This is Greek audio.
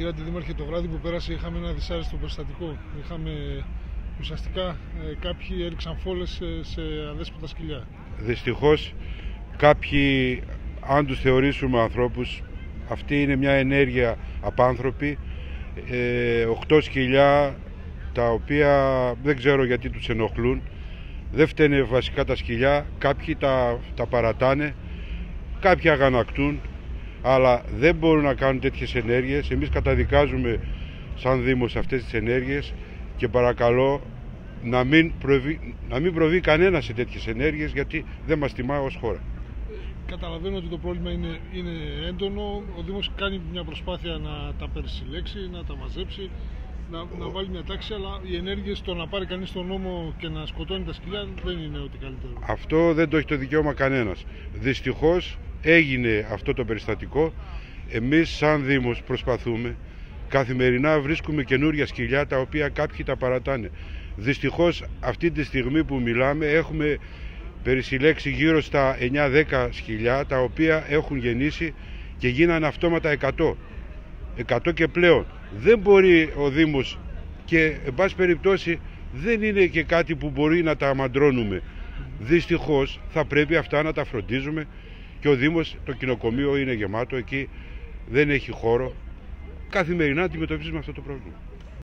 Κύριε Αντιδήμαρχε, το βράδυ που πέρασε είχαμε ένα δυσάρεστο περιστατικό. Είχαμε ουσιαστικά ε, κάποιοι έριξαν φόλες σε, σε αδέσποτα σκυλιά. Δυστυχώς κάποιοι, αν τους θεωρήσουμε ανθρώπους, αυτή είναι μια ενέργεια απάνθρωπη. Ε, 8 σκυλιά τα οποία δεν ξέρω γιατί τους ενοχλούν. Δεν φταίνε βασικά τα σκυλιά, κάποιοι τα, τα παρατάνε, κάποιοι αγανακτούν, αλλά δεν μπορούν να κάνουν τέτοιες ενέργειες. Εμείς καταδικάζουμε σαν Δήμος αυτές τις ενέργειες και παρακαλώ να μην προβεί, να μην προβεί κανένας σε τέτοιες ενέργειες γιατί δεν μας τιμά ως χώρα. Καταλαβαίνω ότι το πρόβλημα είναι, είναι έντονο. Ο Δήμος κάνει μια προσπάθεια να τα περισυλλέξει, να τα μαζέψει, να, να βάλει μια τάξη, αλλά οι ενέργειες το να πάρει κανείς τον νόμο και να σκοτώνει τα σκυλιά δεν είναι ό,τι καλύτερο. Αυτό δεν το έχει το δικαίωμα κανένας. Δυστυχώς έγινε αυτό το περιστατικό. Εμείς, σαν Δήμος, προσπαθούμε καθημερινά βρίσκουμε καινούρια σκυλιά τα οποία κάποιοι τα παρατάνε. Δυστυχώς αυτή τη στιγμή που μιλάμε έχουμε περισυλλέξει γύρω στα 9-10 σκυλιά τα οποία έχουν γεννήσει και γίνανε αυτόματα 100. 100 και πλέον. Δεν μπορεί ο Δήμος και εν πάση περιπτώσει δεν είναι και κάτι που μπορεί να τα αμαντρώνουμε. Δυστυχώς θα πρέπει αυτά να τα φροντίζουμε και ο Δήμος, το κοινοκομείο είναι γεμάτο εκεί, δεν έχει χώρο. Καθημερινά αντιμετωπίζουμε αυτό το πρόβλημα.